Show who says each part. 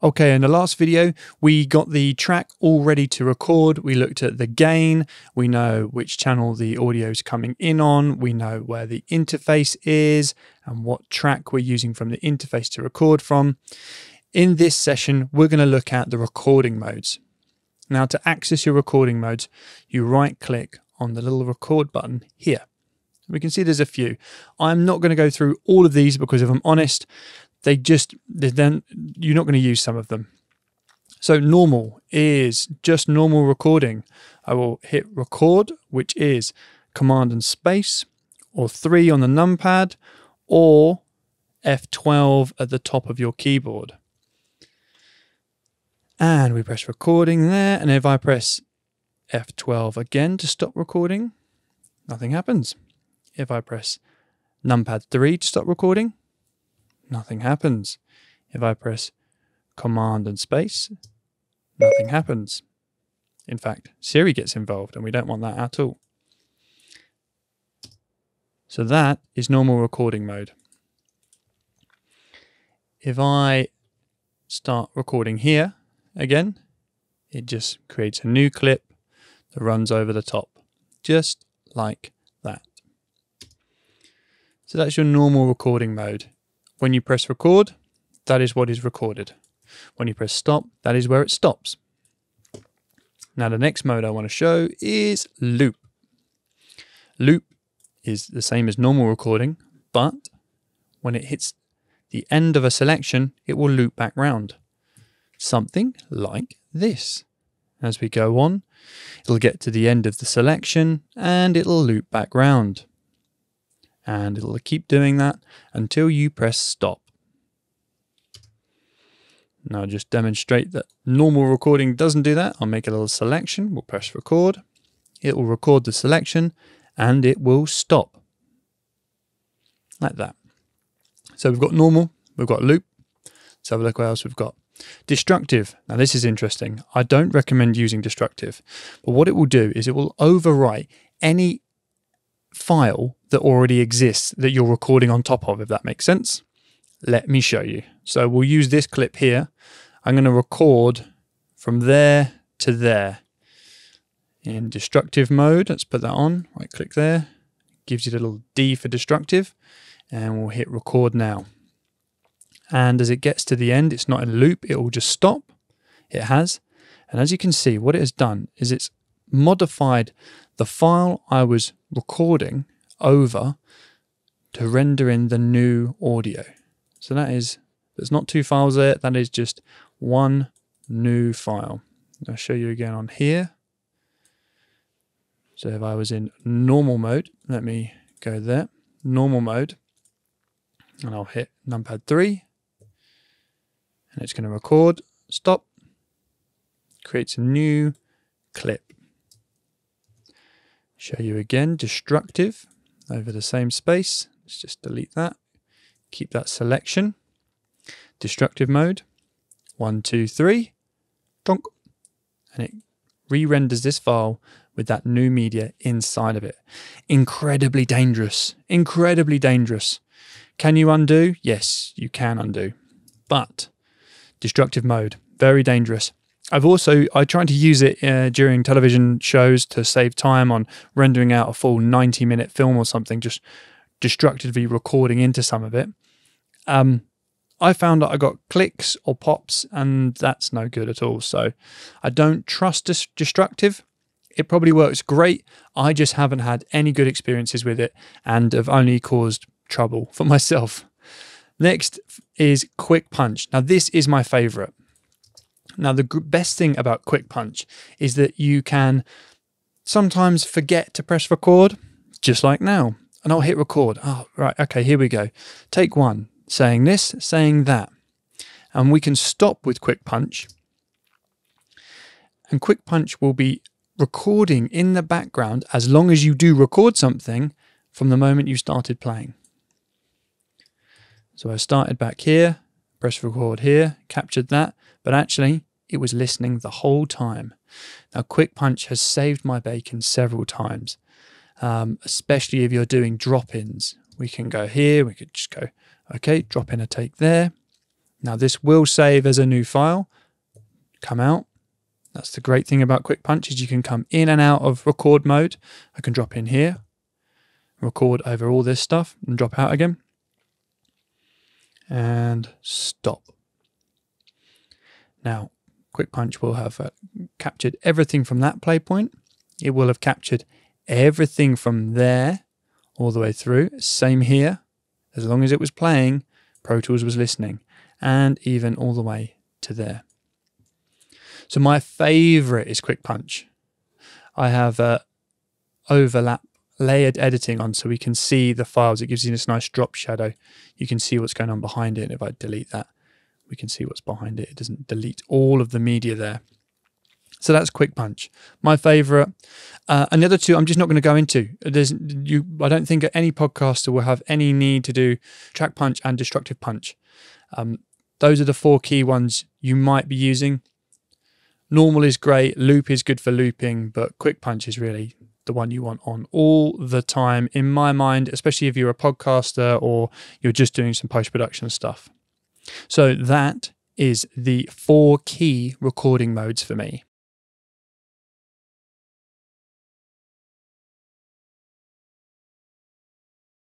Speaker 1: Okay, in the last video, we got the track all ready to record. We looked at the gain. We know which channel the audio is coming in on. We know where the interface is and what track we're using from the interface to record from. In this session, we're going to look at the recording modes. Now, to access your recording modes, you right click on the little record button here. We can see there's a few. I'm not going to go through all of these because if I'm honest, they just then you're not going to use some of them. So normal is just normal recording. I will hit record, which is command and space, or three on the numpad, or F12 at the top of your keyboard. And we press recording there. And if I press F12 again to stop recording, nothing happens. If I press numpad 3 to stop recording, nothing happens. If I press Command and Space, nothing happens. In fact, Siri gets involved and we don't want that at all. So that is normal recording mode. If I start recording here again, it just creates a new clip that runs over the top, just like that. So that's your normal recording mode. When you press record, that is what is recorded. When you press stop, that is where it stops. Now the next mode I want to show is loop. Loop is the same as normal recording, but when it hits the end of a selection, it will loop back round. Something like this. As we go on, it'll get to the end of the selection and it'll loop back round and it'll keep doing that until you press stop. Now just demonstrate that normal recording doesn't do that. I'll make a little selection. We'll press record. It will record the selection and it will stop. Like that. So we've got normal, we've got loop. Let's have a look what else we've got. Destructive. Now this is interesting. I don't recommend using destructive, but what it will do is it will overwrite any file that already exists that you're recording on top of, if that makes sense. Let me show you. So we'll use this clip here. I'm going to record from there to there in destructive mode. Let's put that on. Right click there. Gives you a little D for destructive. And we'll hit record now. And as it gets to the end, it's not in loop. It will just stop. It has. And as you can see, what it has done is it's modified the file I was recording over to render in the new audio. So that is, there's not two files there, that is just one new file. I'll show you again on here. So if I was in normal mode, let me go there, normal mode, and I'll hit numpad 3, and it's going to record, stop, creates a new clip. Show you again, destructive over the same space. Let's just delete that. Keep that selection. Destructive mode. One, two, three. Donk. And it re-renders this file with that new media inside of it. Incredibly dangerous. Incredibly dangerous. Can you undo? Yes, you can undo. But destructive mode, very dangerous. I've also I tried to use it uh, during television shows to save time on rendering out a full 90 minute film or something, just destructively recording into some of it. Um, I found that I got clicks or pops, and that's no good at all. So I don't trust destructive. It probably works great. I just haven't had any good experiences with it and have only caused trouble for myself. Next is Quick Punch. Now, this is my favorite. Now, the best thing about Quick Punch is that you can sometimes forget to press record, just like now. And I'll hit record. Oh, right. Okay, here we go. Take one, saying this, saying that. And we can stop with Quick Punch. And Quick Punch will be recording in the background as long as you do record something from the moment you started playing. So I started back here, press record here, captured that, but actually it was listening the whole time. Now, Quick Punch has saved my bacon several times, um, especially if you're doing drop ins. We can go here, we could just go, okay, drop in a take there. Now this will save as a new file, come out. That's the great thing about Quick Punch is you can come in and out of record mode. I can drop in here, record over all this stuff and drop out again. And stop. Now, Quick Punch will have uh, captured everything from that play point. It will have captured everything from there all the way through. Same here. As long as it was playing, Pro Tools was listening, and even all the way to there. So my favorite is Quick Punch. I have uh, overlap layered editing on so we can see the files. It gives you this nice drop shadow. You can see what's going on behind it. And if I delete that, we can see what's behind it. It doesn't delete all of the media there. So that's Quick Punch. My favorite. Uh, and the other two, I'm just not going to go into. There's you. I don't think any podcaster will have any need to do Track Punch and Destructive Punch. Um, those are the four key ones you might be using. Normal is great. Loop is good for looping, but Quick Punch is really the one you want on all the time, in my mind, especially if you're a podcaster or you're just doing some post production stuff. So that is the four key recording modes for me.